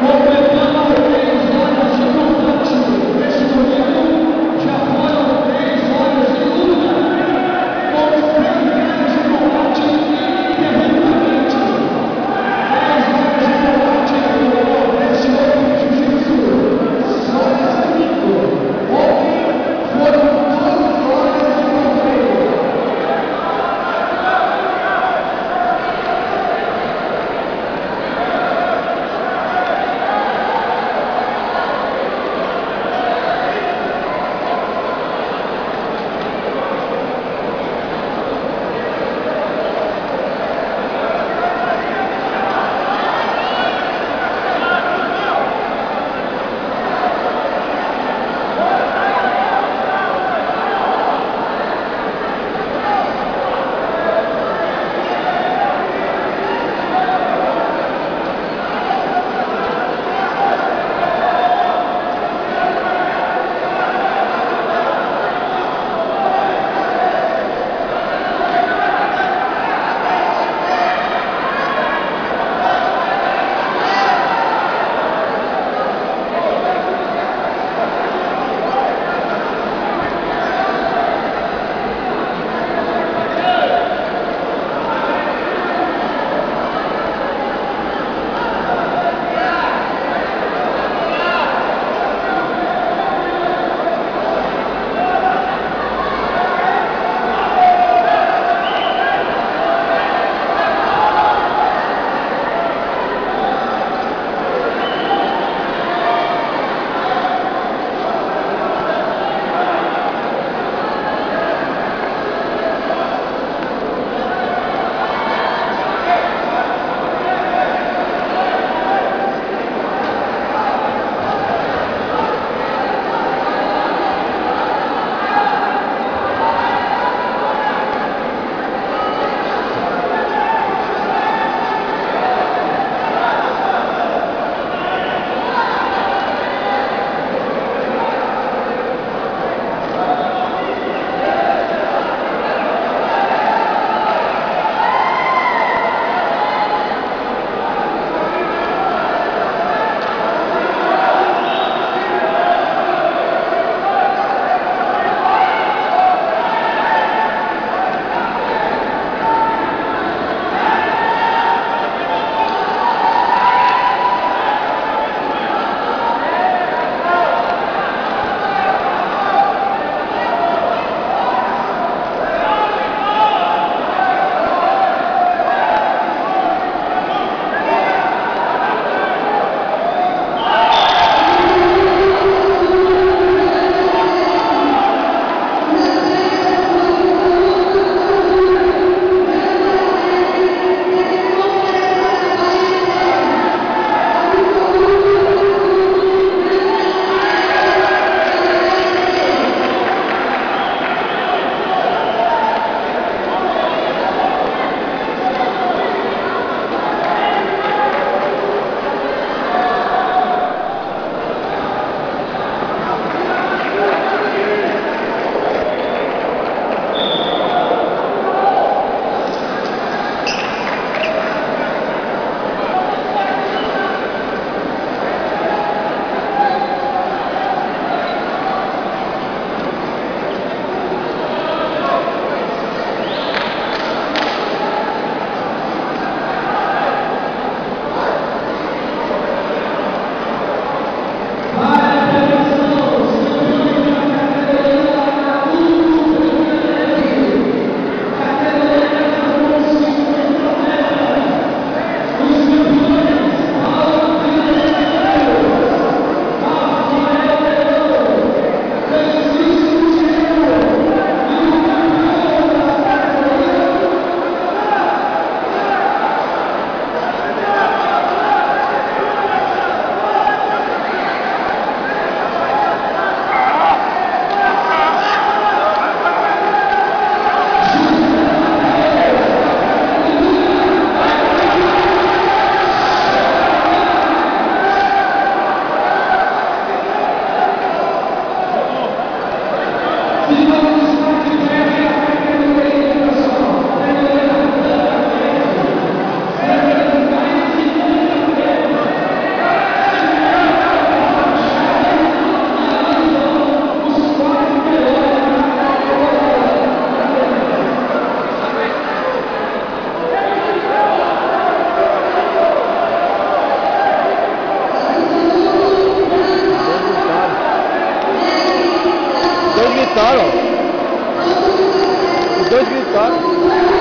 После gritaram. Os dois gritaram.